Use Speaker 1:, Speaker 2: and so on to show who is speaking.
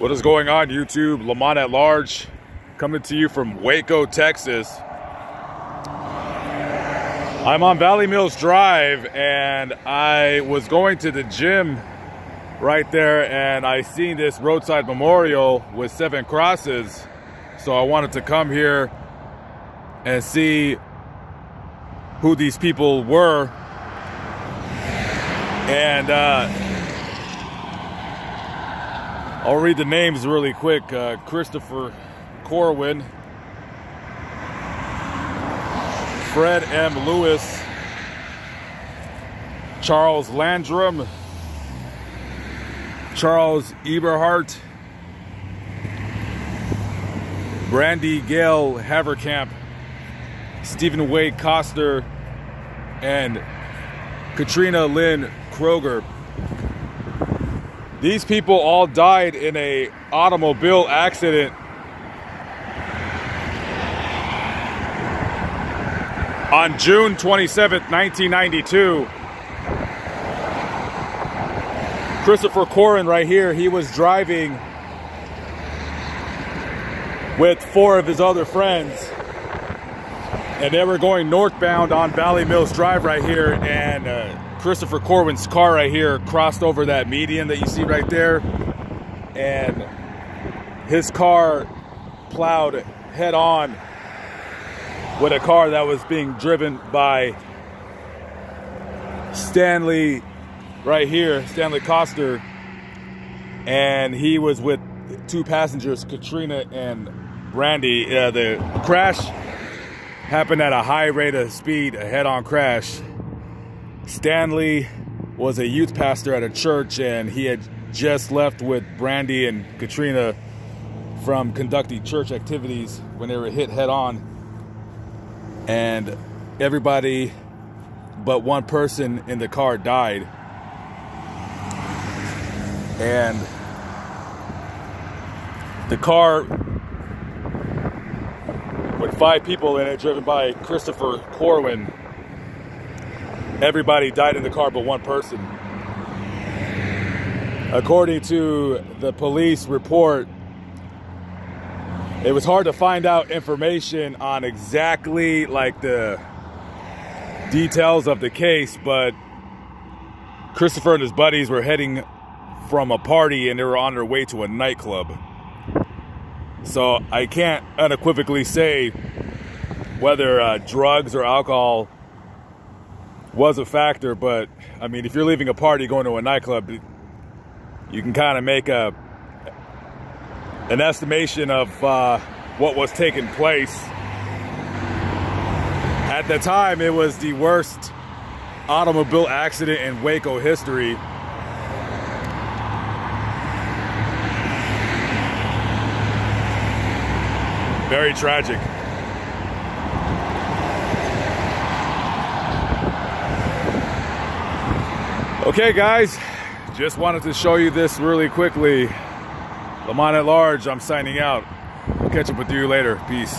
Speaker 1: What is going on YouTube? Lamont at Large coming to you from Waco, Texas. I'm on Valley Mills Drive and I was going to the gym right there and I seen this roadside memorial with seven crosses. So I wanted to come here and see who these people were. And uh, I'll read the names really quick. Uh, Christopher Corwin, Fred M. Lewis, Charles Landrum, Charles Eberhart, Brandy Gale Haverkamp, Stephen Wade Coster, and Katrina Lynn Kroger. These people all died in a automobile accident on June 27th, 1992. Christopher Corwin right here, he was driving with four of his other friends and they were going northbound on Valley Mills Drive right here and uh, Christopher Corwin's car right here crossed over that median that you see right there. And his car plowed head on with a car that was being driven by Stanley right here, Stanley Coster. And he was with two passengers, Katrina and Brandy. Uh, the crash happened at a high rate of speed, a head-on crash. Stanley was a youth pastor at a church and he had just left with Brandy and Katrina from conducting church activities when they were hit head on. And everybody but one person in the car died. And the car with five people in it driven by Christopher Corwin everybody died in the car but one person. According to the police report, it was hard to find out information on exactly like the details of the case, but Christopher and his buddies were heading from a party and they were on their way to a nightclub. So I can't unequivocally say whether uh, drugs or alcohol was a factor, but I mean, if you're leaving a party going to a nightclub, you can kind of make a an estimation of uh, what was taking place. At the time, it was the worst automobile accident in Waco history. Very tragic. Okay, guys, just wanted to show you this really quickly. Lamont at Large, I'm signing out. I'll catch up with you later. Peace.